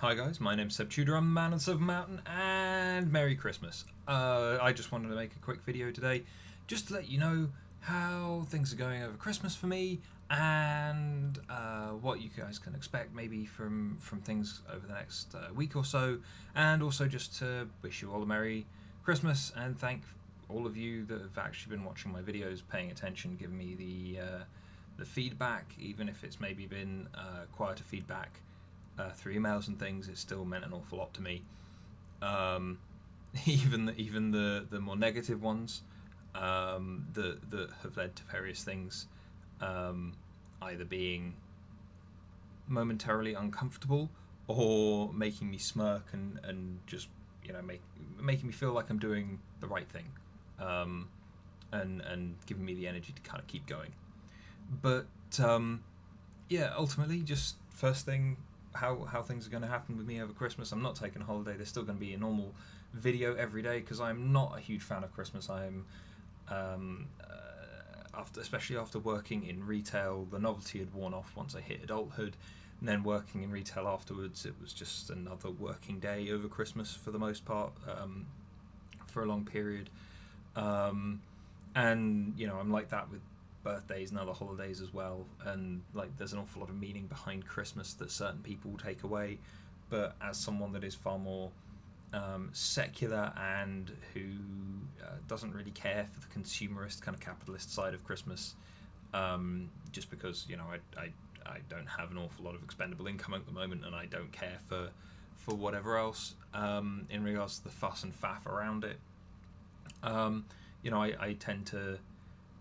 Hi guys, my name's Seb Tudor, I'm the man on Silver Mountain, and Merry Christmas. Uh, I just wanted to make a quick video today, just to let you know how things are going over Christmas for me, and uh, what you guys can expect maybe from, from things over the next uh, week or so, and also just to wish you all a Merry Christmas, and thank all of you that have actually been watching my videos, paying attention, giving me the, uh, the feedback, even if it's maybe been uh, quieter feedback uh, through emails and things, it still meant an awful lot to me. Um, even the, even the the more negative ones um, that that have led to various things, um, either being momentarily uncomfortable or making me smirk and, and just you know make making me feel like I'm doing the right thing, um, and and giving me the energy to kind of keep going. But um, yeah, ultimately, just first thing how how things are going to happen with me over Christmas. I'm not taking a holiday. There's still going to be a normal video every day because I'm not a huge fan of Christmas. I'm um, uh, after especially after working in retail, the novelty had worn off once I hit adulthood. And then working in retail afterwards, it was just another working day over Christmas for the most part, um, for a long period. Um, and you know, I'm like that with birthdays and other holidays as well. And like, there's an awful lot of meaning behind Christmas that certain people will take away. But as someone that is far more um, secular and who uh, doesn't really care for the consumerist kind of capitalist side of Christmas, um, just because you know I, I I don't have an awful lot of expendable income at the moment, and I don't care for for whatever else um, in regards to the fuss and faff around it. Um, you know, I, I tend to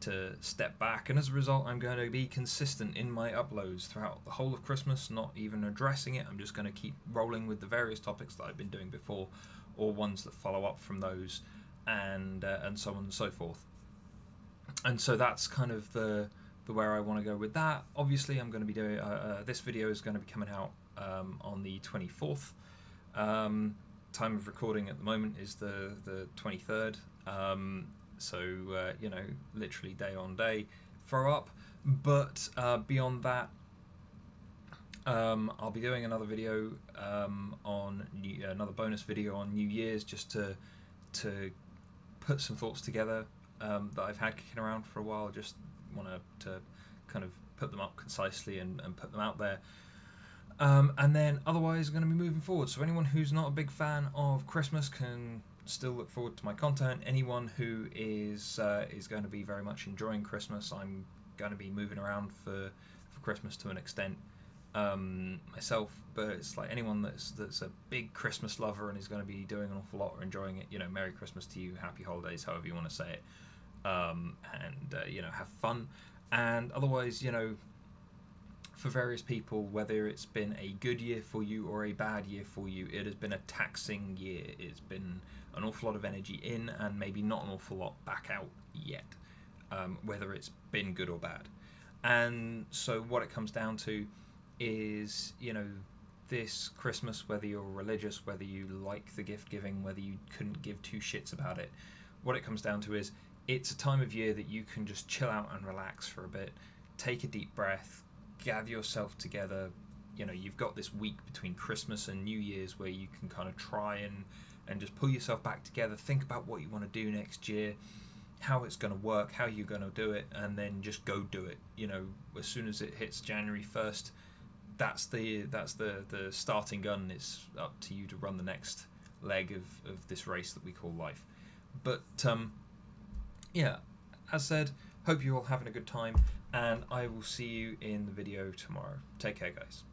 to step back, and as a result, I'm going to be consistent in my uploads throughout the whole of Christmas, not even addressing it. I'm just going to keep rolling with the various topics that I've been doing before, or ones that follow up from those, and uh, and so on and so forth. And so that's kind of the the where I want to go with that. Obviously, I'm going to be doing uh, uh, this video is going to be coming out um, on the 24th. Um, time of recording at the moment is the the 23rd. Um, so uh, you know literally day on day throw up. But uh, beyond that um, I'll be doing another video um, on new, another bonus video on New Year's just to to put some thoughts together um, that I've had kicking around for a while. Just want to kind of put them up concisely and, and put them out there um, and then otherwise going to be moving forward so anyone who's not a big fan of Christmas can still look forward to my content. Anyone who is uh, is going to be very much enjoying Christmas, I'm going to be moving around for for Christmas to an extent um, myself. But it's like anyone that's that's a big Christmas lover and is going to be doing an awful lot or enjoying it. You know, Merry Christmas to you, Happy Holidays, however you want to say it, um, and uh, you know, have fun. And otherwise, you know, for various people, whether it's been a good year for you or a bad year for you, it has been a taxing year. It's been an awful lot of energy in and maybe not an awful lot back out yet, um, whether it's been good or bad. And so, what it comes down to is, you know, this Christmas, whether you're religious, whether you like the gift giving, whether you couldn't give two shits about it, what it comes down to is it's a time of year that you can just chill out and relax for a bit, take a deep breath, gather yourself together. You know, you've got this week between Christmas and New Year's where you can kind of try and and just pull yourself back together. Think about what you want to do next year, how it's going to work, how you're going to do it, and then just go do it. You know, as soon as it hits January first, that's the that's the the starting gun. It's up to you to run the next leg of of this race that we call life. But um, yeah, as said, hope you're all having a good time, and I will see you in the video tomorrow. Take care, guys.